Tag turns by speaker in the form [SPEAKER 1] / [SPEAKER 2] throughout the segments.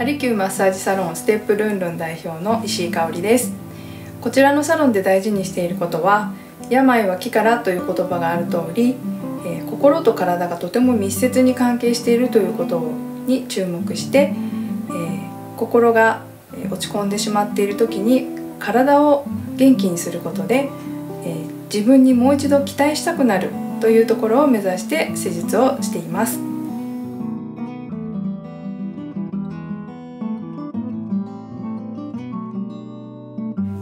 [SPEAKER 1] ハリキューマッサージサロンステップルンルン代表の石井香織ですこちらのサロンで大事にしていることは病は気からという言葉がある通り、えー、心と体がとても密接に関係しているということに注目して、えー、心が落ち込んでしまっている時に体を元気にすることで、えー、自分にもう一度期待したくなるというところを目指して施術をしています。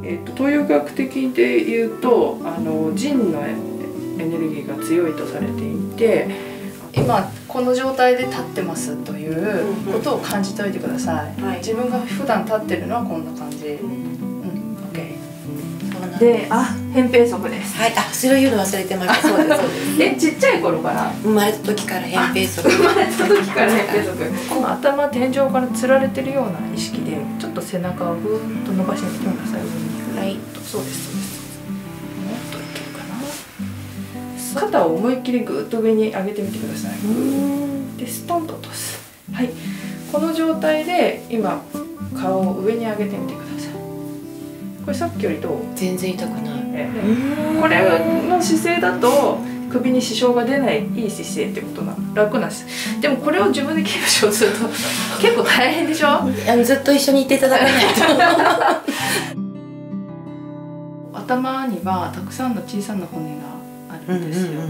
[SPEAKER 2] えーと、東洋学的で言うとあの腎のエネルギーが強いとされていて今この状態で立ってますということを感じておいてください、はい、自分が普段立ってるのはこんな感じ、うん、OK であ扁平足です。
[SPEAKER 3] はいあそれを言うの忘れてました。そうです。
[SPEAKER 2] えちっちゃい頃から？
[SPEAKER 3] 生まれた時から扁平足。
[SPEAKER 2] 生まれた時から扁平足。この頭天井からつられてるような意識でちょっと背中をぐーっと伸ばしてみてください。はい。そうです。そうです。もっといけるかな。肩を思いっきりぐっと上に上げてみてください。でストンと落とす。はい。この状態で今顔を上に上げてみてくださいこれさっきよりどう？
[SPEAKER 3] 全然痛くない、え
[SPEAKER 2] え、これの姿勢だと首に支障が出ないいい姿勢ってことな楽な姿でもこれを自分でキープしようとすると 結構大変でしょ？あ
[SPEAKER 3] のずっと一緒にいていただかないと。
[SPEAKER 2] 頭にはたくさんの小さな骨があるんですよ、うんうん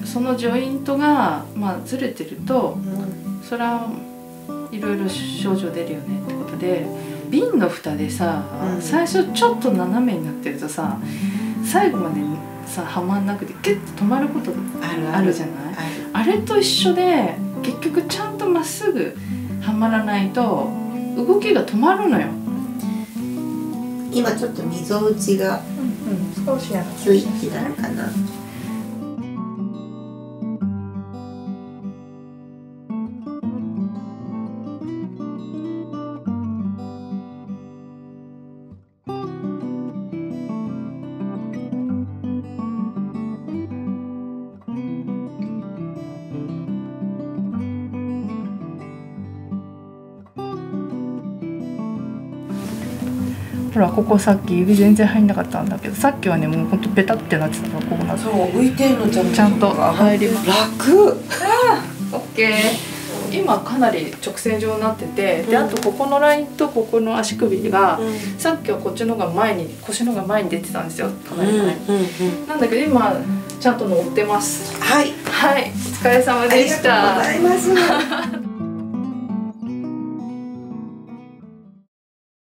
[SPEAKER 2] うん、そのジョイントが、まあ、ずれてると、うん、それはいろいろ症状出るよねってことで瓶の蓋でさ、うん、最初ちょっと斜めになってるとさ最後までさはまんなくてキュッと止まることあるじゃない？あれと一緒で結局ちゃんとまっすぐはまらないと動きが止まるのよ。
[SPEAKER 3] 今ちょっとみぞおちが少しやキュイってなるかな？
[SPEAKER 1] ほらここさっき指全然入んなかったんだけどさっきはねもうほんとベタってなってたからこうなって
[SPEAKER 3] そう浮いてるのちゃんと。
[SPEAKER 1] ちゃんと入ります。
[SPEAKER 3] 楽。
[SPEAKER 1] オッケー。今かなり直線状になってて、であとここのラインとここの足首が、うん、さっきはこっちのが前に腰のが前に出てたんですよかなり前に、うんうんうん、なんだけど今ちゃんと乗ってます。
[SPEAKER 3] はい。
[SPEAKER 1] はい。お疲れ様でした。
[SPEAKER 3] ありがとうございます